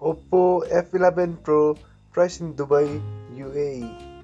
Oppo F11 Pro price in Dubai, UAE.